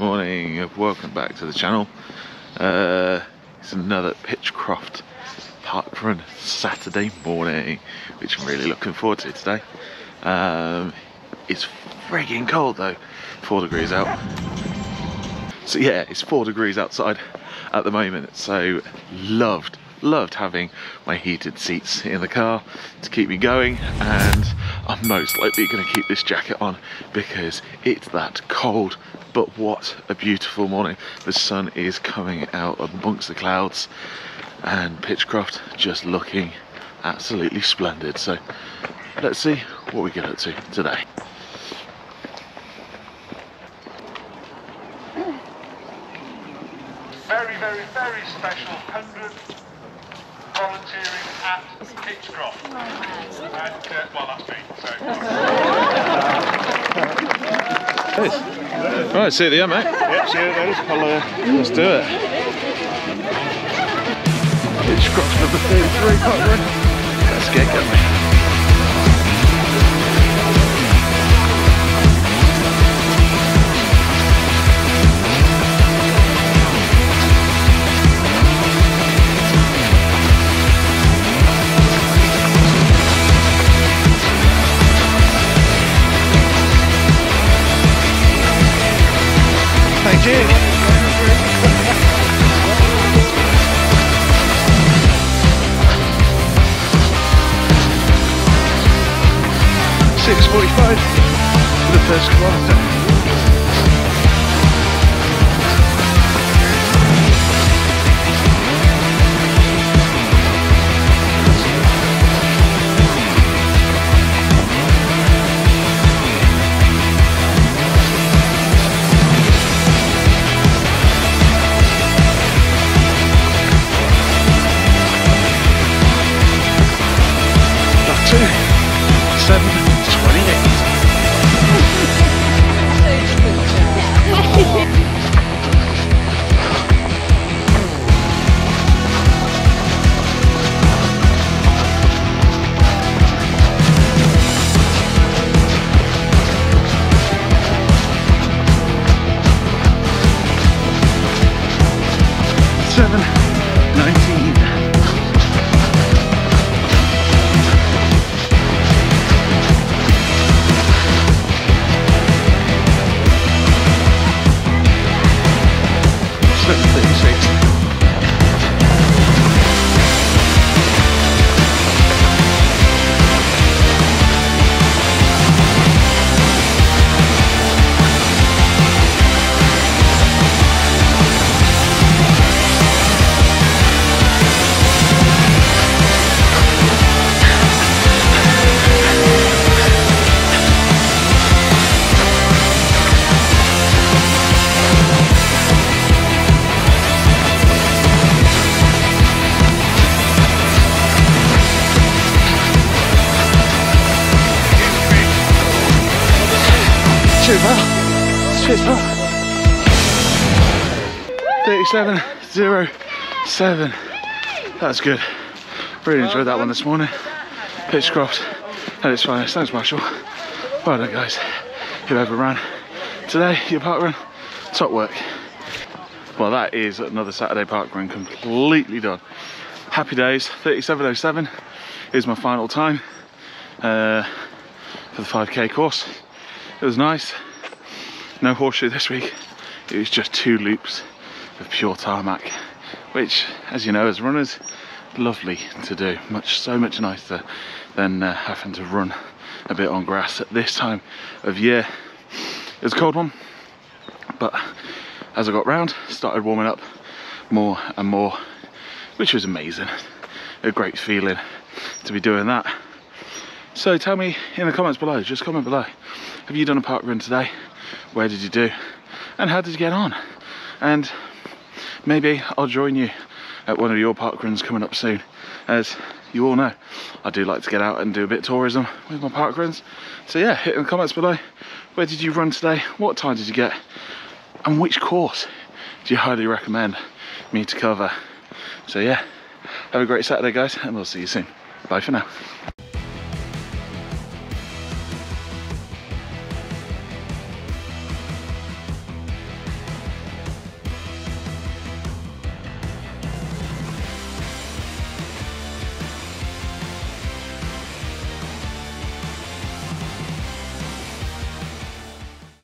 morning welcome back to the channel. Uh, it's another pitchcroft park run saturday morning which i'm really looking forward to today. Um, it's frigging cold though. Four degrees out. So yeah it's four degrees outside at the moment so loved loved having my heated seats in the car to keep me going and I'm most likely going to keep this jacket on because it's that cold but what a beautiful morning. The sun is coming out amongst the clouds and Pitchcroft just looking absolutely splendid. So let's see what we get up to today. Very, very, very special 100 volunteering at Pitchcroft. And, uh, well, that's me, so. right see you at the end mate Yep, see you. I'll, uh, let's do it number 33 let's get going You. Six forty-five for the first kilometre. To seven twenty-eight. Seven nineteen. Cheers, pal. Cheers, pal. 37 0 7. That's good. Really enjoyed that one this morning. Pitchcroft at its finest. Thanks, marshal. Well done, guys. Whoever ran today, your park run, top work. Well, that is another Saturday park run completely done. Happy days. 37.07 is my final time uh, for the 5k course. It was nice. No horseshoe this week. It was just two loops of pure tarmac, which, as you know, as runners, lovely to do. Much, so much nicer than uh, having to run a bit on grass at this time of year. It was a cold one, but as I got round, started warming up more and more, which was amazing. A great feeling to be doing that. So tell me in the comments below, just comment below. Have you done a park run today? Where did you do? And how did you get on? And maybe I'll join you at one of your park runs coming up soon. As you all know, I do like to get out and do a bit of tourism with my park runs. So yeah, hit in the comments below. Where did you run today? What time did you get? And which course do you highly recommend me to cover? So yeah, have a great Saturday guys and we'll see you soon. Bye for now.